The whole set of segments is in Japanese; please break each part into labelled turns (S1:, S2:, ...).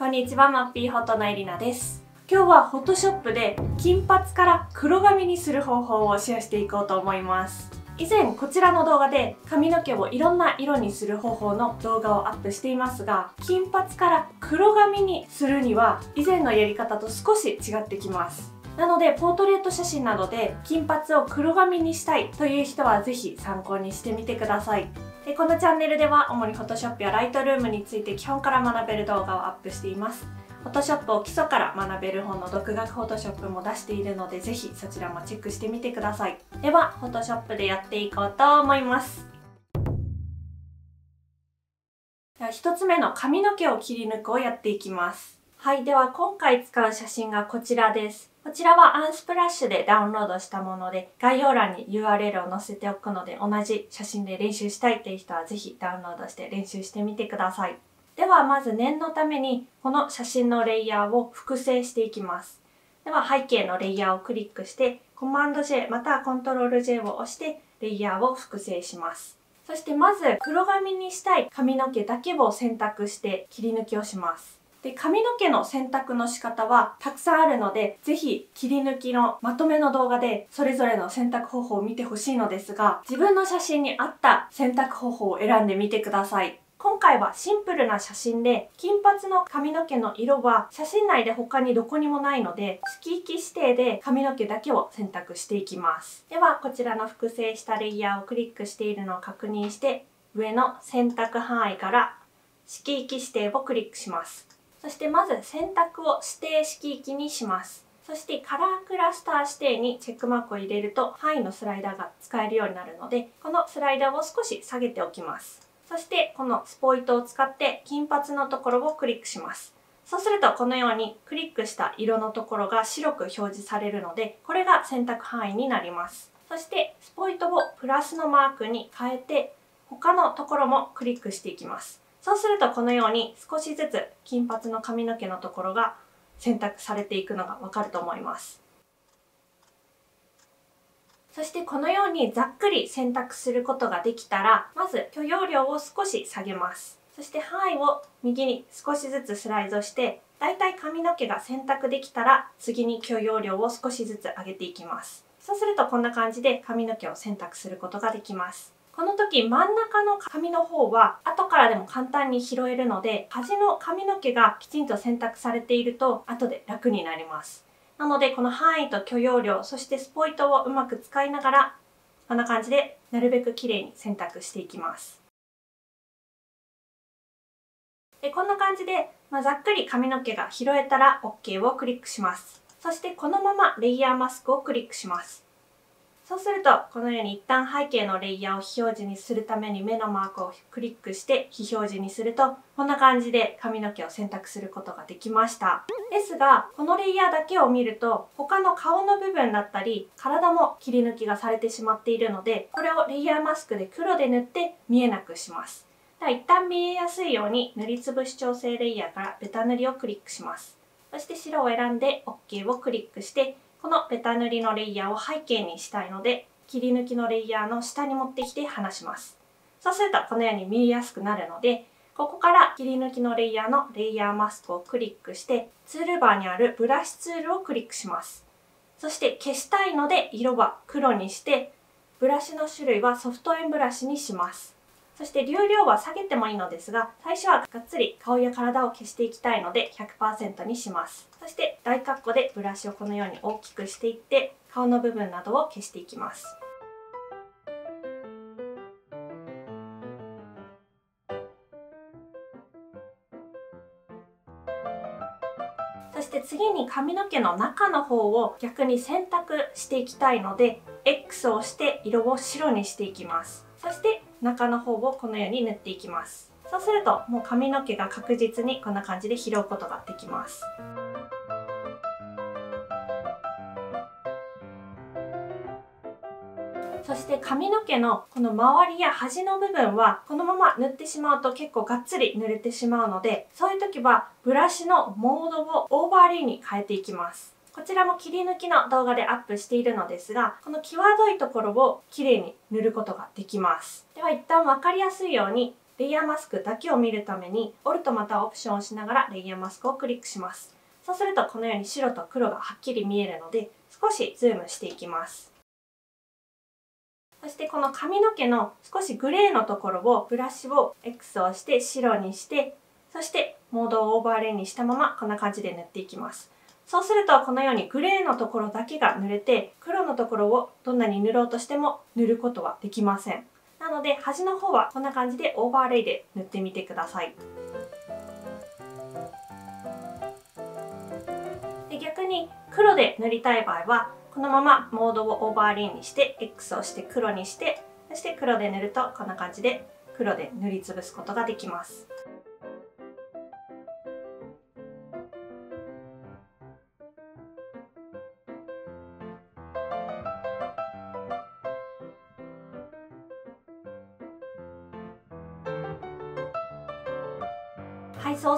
S1: こんにちはマッピーフォトのエリナです。今日はフォトショップで金髪から黒髪にする方法をシェアしていこうと思います。以前こちらの動画で髪の毛をいろんな色にする方法の動画をアップしていますが金髪から黒髪にするには以前のやり方と少し違ってきます。なのでポートレート写真などで金髪を黒髪にしたいという人はぜひ参考にしてみてください。でこのチャンネルでは主に Photoshop や Lightroom について基本から学べる動画をアップしています。Photoshop を基礎から学べる本の独学 Photoshop も出しているのでぜひそちらもチェックしてみてください。では Photoshop でやっていこうと思います。では1つ目の髪の毛を切り抜くをやっていきます。はいでは今回使う写真がこちらです。こちらはアンスプラッシュでダウンロードしたもので概要欄に URL を載せておくので同じ写真で練習したいっていう人はぜひダウンロードして練習してみてください。ではまず念のためにこの写真のレイヤーを複製していきます。では背景のレイヤーをクリックしてコマンド J またはコントロール J を押してレイヤーを複製します。そしてまず黒髪にしたい髪の毛だけを選択して切り抜きをします。で髪の毛の選択の仕方はたくさんあるのでぜひ切り抜きのまとめの動画でそれぞれの選択方法を見てほしいのですが自分の写真に合った選択方法を選んでみてください。今回はシンプルな写真で金髪の髪の毛の色は写真内で他にどこにもないので月域指定で髪の毛だけを選択していきます。ではこちらの複製したレイヤーをクリックしているのを確認して上の選択範囲から色域指定をクリックします。そしてまず選択を指定色域にしますそしてカラークラスター指定にチェックマークを入れると範囲のスライダーが使えるようになるのでこのスライダーを少し下げておきますそしてこのスポイトを使って金髪のところをクリックします。そうするとこのようにクリックした色のところが白く表示されるのでこれが選択範囲になります。そしてスポイトをプラスのマークに変えて他のところもクリックしていきます。そうするとこのように少しずつ金髪の髪の毛のところが選択されていくのがわかると思います。そしてこのようにざっくり選択することができたら、まず許容量を少し下げます。そして範囲を右に少しずつスライドして、だいたい髪の毛が選択できたら、次に許容量を少しずつ上げていきます。そうするとこんな感じで髪の毛を選択することができます。この時真ん中の髪の方は後からでも簡単に拾えるので端の髪の毛がきちんと選択されていると後で楽になります。なのでこの範囲と許容量そしてスポイトをうまく使いながらこんな感じでなるべく綺麗に選択していきます。でこんな感じで、まあ、ざっくり髪の毛が拾えたら OK をクリックします。そしてこのままレイヤーマスクをクリックします。そうするとこのように一旦背景のレイヤーを非表示にするために目のマークをクリックして非表示にするとこんな感じで髪の毛を選択することができました。ですがこのレイヤーだけを見ると他の顔の部分だったり体も切り抜きがされてしまっているのでこれをレイヤーマスクで黒で塗って見えなくします。では一旦見えやすいように塗りつぶし調整レイヤーからベタ塗りをクリックします。そして白を選んで OK をクリックしてこのベタ塗りのレイヤーを背景にしたいので切り抜きのレイヤーの下に持ってきて離します。そうするとこのように見えやすくなるのでここから切り抜きのレイヤーのレイヤーマスクをクリックしてツールバーにあるブラシツールをクリックします。そして消したいので色は黒にしてブラシの種類はソフトエンブラシにします。そして流量は下げてもいいのですが、最初はがっつり顔や体を消していきたいので100%にします。そして大括弧でブラシをこのように大きくしていって、顔の部分などを消していきます。そして次に髪の毛の中の方を逆に選択していきたいので X を押して色を白にしていきますそして中の方をこのように塗っていきます。そうするともう髪の毛が確実にこんな感じで拾うことができます。そして髪の毛のこの周りや端の部分はこのまま塗ってしまうと結構がっつり塗れてしまうのでそういう時はブラシのモードをオーバーレイに変えていきます。こちらも切り抜きの動画でアップしているのですが、この際どいところを綺麗に塗ることができます。では一旦分かりやすいように、レイヤーマスクだけを見るために、 Alt またはオプションをしながらレイヤーマスクをクリックします。そうするとこのように白と黒がはっきり見えるので、少しズームしていきます。そしてこの髪の毛の少しグレーのところをブラシを X を押して白にして、そしてモードをオーバーレイにしたままこんな感じで塗っていきます。そうするとこのようにグレーのところだけが塗れて黒のところをどんなに塗ろうとしても塗ることはできません。なので端の方はこんな感じでオーバーレイで塗ってみてください。で逆に黒で塗りたい場合はこのままモードをオーバーレイにして X をして黒にしてそして黒で塗るとこんな感じで黒で塗りつぶすことができます。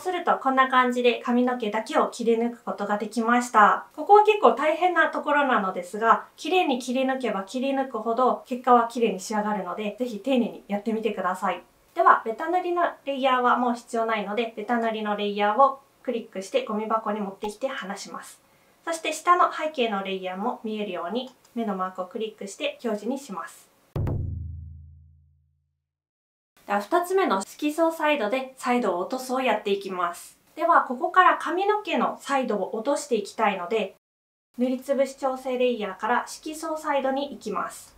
S1: するとこんな感じで髪の毛だけを切り抜くことができました。ここは結構大変なところなのですが、綺麗に切り抜けば切り抜くほど結果は綺麗に仕上がるので、ぜひ丁寧にやってみてください。では、ベタ塗りのレイヤーはもう必要ないので、ベタ塗りのレイヤーをクリックしてゴミ箱に持ってきて離します。そして下の背景のレイヤーも見えるように目のマークをクリックして表示にします。では2つ目の色相サイドでサイドを落とすをやっていきます。ではここから髪の毛のサイドを落としていきたいので塗りつぶし調整レイヤーから色相サイドに行きます。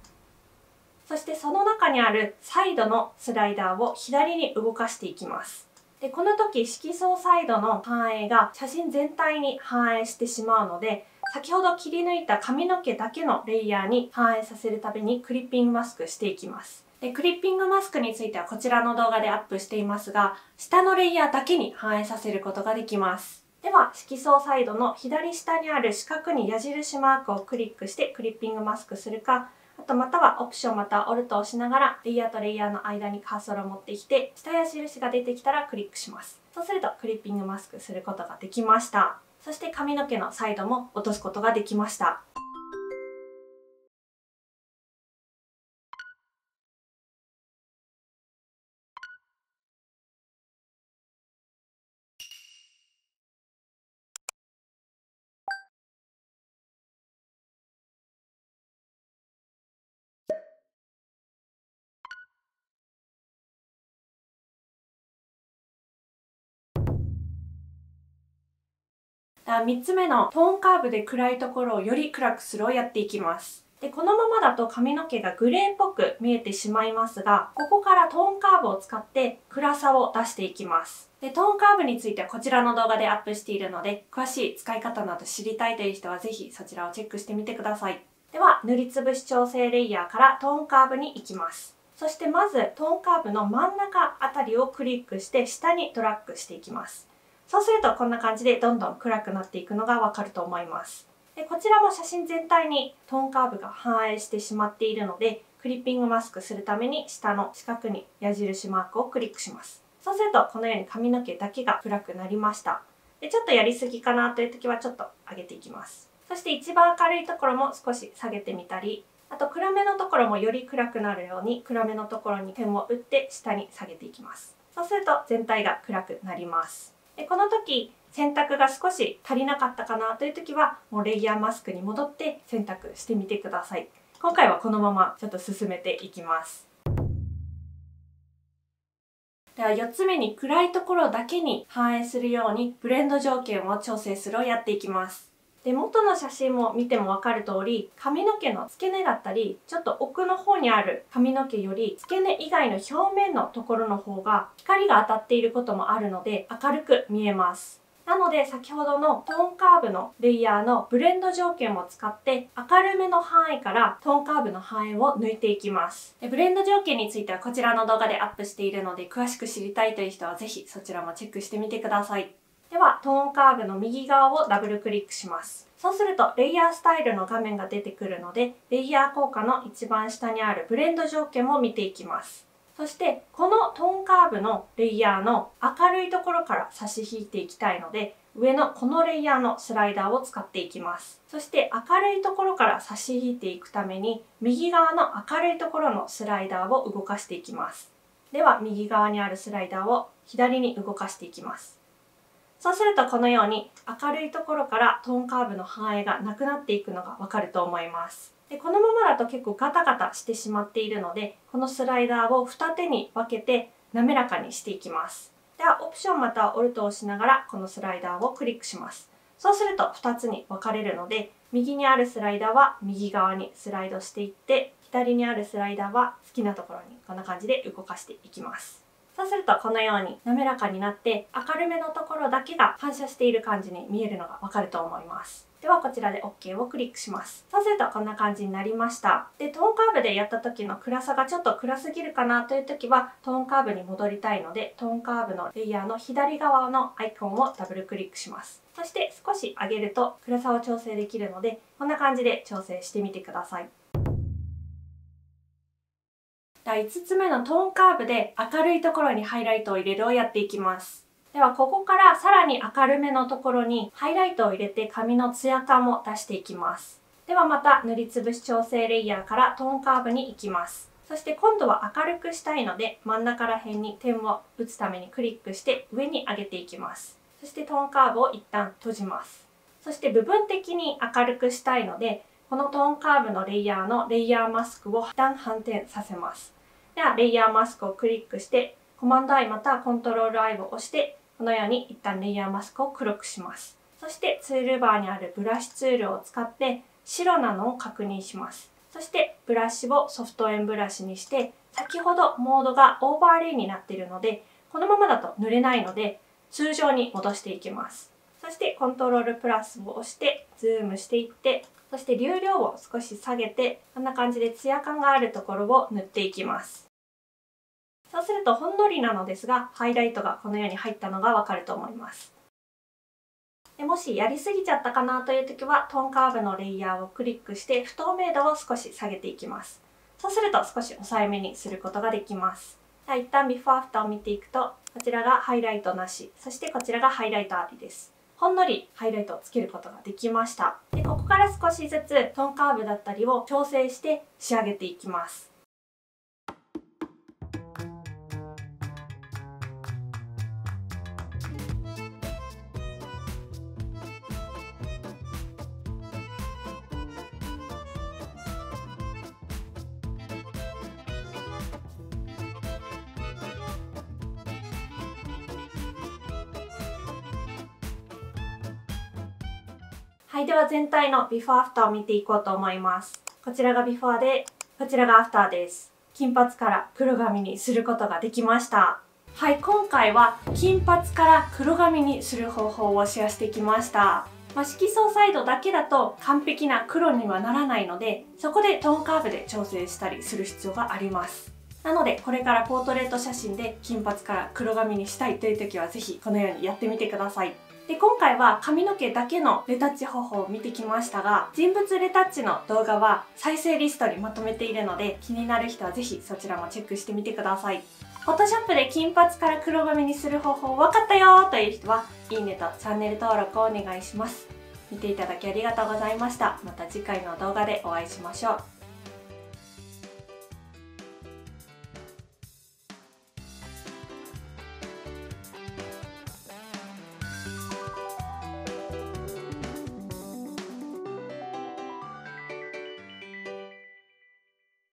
S1: そしてその中にあるサイドのスライダーを左に動かしていきます。でこの時色相サイドの反映が写真全体に反映してしまうので先ほど切り抜いた髪の毛だけのレイヤーに反映させるためにクリッピングマスクしていきます。で、クリッピングマスクについてはこちらの動画でアップしていますが、下のレイヤーだけに反映させることができます。では、色相サイドの左下にある四角に矢印マークをクリックしてクリッピングマスクするか、あとまたはオプションまたはオルトを押しながらレイヤーとレイヤーの間にカーソルを持ってきて下矢印が出てきたらクリックします。そうするとクリッピングマスクすることができました。そして髪の毛のサイドも落とすことができました。3つ目のトーンカーブで暗いところをより暗くするをやっていきます。で、このままだと髪の毛がグレーっぽく見えてしまいますが、ここからトーンカーブを使って暗さを出していきます。で、トーンカーブについてはこちらの動画でアップしているので、詳しい使い方など知りたいという人はぜひそちらをチェックしてみてください。では、塗りつぶし調整レイヤーからトーンカーブに行きます。そしてまずトーンカーブの真ん中あたりをクリックして下にドラッグしていきます。そうするとこんな感じでどんどん暗くなっていくのがわかると思います。でこちらも写真全体にトーンカーブが反映してしまっているのでクリッピングマスクするために下の四角に矢印マークをクリックします。そうするとこのように髪の毛だけが暗くなりました。でちょっとやりすぎかなという時はちょっと上げていきます。そして一番明るいところも少し下げてみたり、あと暗めのところもより暗くなるように暗めのところに点を打って下に下げていきます。そうすると全体が暗くなります。でこの時洗濯が少し足りなかったかなという時はもうレギュアマスクに戻って洗濯してみてください。今回はこのままちょっと進めていきます。では4つ目に暗いところだけに反映するようにブレンド条件を調整するをやっていきます。で元の写真も見ても分かる通り髪の毛の付け根だったりちょっと奥の方にある髪の毛より付け根以外の表面のところの方が光が当たっていることもあるので明るく見えます。なので先ほどのトーンカーブのレイヤーのブレンド条件を使って明るめの範囲からトーンカーブの範囲を抜いていきます。でブレンド条件についてはこちらの動画でアップしているので詳しく知りたいという人はぜひそちらもチェックしてみてください。では、トーンカーブの右側をダブルクリックします。そうすると、レイヤースタイルの画面が出てくるので、レイヤー効果の一番下にあるブレンド条件も見ていきます。そして、このトーンカーブのレイヤーの明るいところから差し引いていきたいので、上のこのレイヤーのスライダーを使っていきます。そして明るいところから差し引いていくために、右側の明るいところのスライダーを動かしていきます。では右側にあるスライダーを左に動かしていきますそうするとこのように明るいところからトーンカーブの反映がなくなっていくのがわかると思います。でこのままだと結構ガタガタしてしまっているのでこのスライダーを二手に分けて滑らかにしていきます。ではオプションまたはオルトを押しながらこのスライダーをクリックします。そうすると2つに分かれるので右にあるスライダーは右側にスライドしていって左にあるスライダーは好きなところにこんな感じで動かしていきます。そうするとこのように滑らかになって明るめのところだけが反射している感じに見えるのがわかると思います。ではこちらで OK をクリックします。そうするとこんな感じになりました。でトーンカーブでやった時の暗さがちょっと暗すぎるかなという時はトーンカーブに戻りたいのでトーンカーブのレイヤーの左側のアイコンをダブルクリックします。そして少し上げると暗さを調整できるのでこんな感じで調整してみてください。5つ目のトーンカーブで明るいところにハイライトを入れるをやっていきます。ではここからさらに明るめのところにハイライトを入れて髪のツヤ感も出していきます。ではまた塗りつぶし調整レイヤーからトーンカーブに行きます。そして今度は明るくしたいので真ん中ら辺に点を打つためにクリックして上に上げていきます。そしてトーンカーブを一旦閉じます。そして部分的に明るくしたいのでこのトーンカーブのレイヤーのレイヤーマスクを一旦反転させます。では、レイヤーマスクをクリックして、コマンド I またはコントロール I を押して、このように一旦レイヤーマスクを黒くします。そしてツールバーにあるブラシツールを使って白なのを確認します。そしてブラシをソフト円ブラシにして、先ほどモードがオーバーレイになっているので、このままだと塗れないので、通常に戻していきます。そしてコントロールプラスを押してズームしていってそして流量を少し下げてこんな感じでツヤ感があるところを塗っていきます。そうするとほんのりなのですがハイライトがこのように入ったのがわかると思います。でもしやりすぎちゃったかなという時はトーンカーブのレイヤーをクリックして不透明度を少し下げていきます。そうすると少し抑えめにすることができます。では一旦ビフォーアフターを見ていくとこちらがハイライトなし。そしてこちらがハイライトありです。ほんのりハイライトをつけることができました。でここから少しずつトーンカーブだったりを調整して仕上げていきます。はい、では全体のビフォーアフターを見ていこうと思います。こちらがビフォーで、こちらがアフターです。金髪から黒髪にすることができました。はい、今回は金髪から黒髪にする方法をシェアしてきました。まあ、色相彩度だけだと完璧な黒にはならないので、そこでトーンカーブで調整したりする必要があります。なので、これからポートレート写真で金髪から黒髪にしたいという時はぜひこのようにやってみてください。で今回は髪の毛だけのレタッチ方法を見てきましたが人物レタッチの動画は再生リストにまとめているので気になる人はぜひそちらもチェックしてみてください。Photoshop で金髪から黒髪にする方法分かったよという人はいいねとチャンネル登録をお願いします。見ていただきありがとうございました。また次回の動画でお会いしましょう。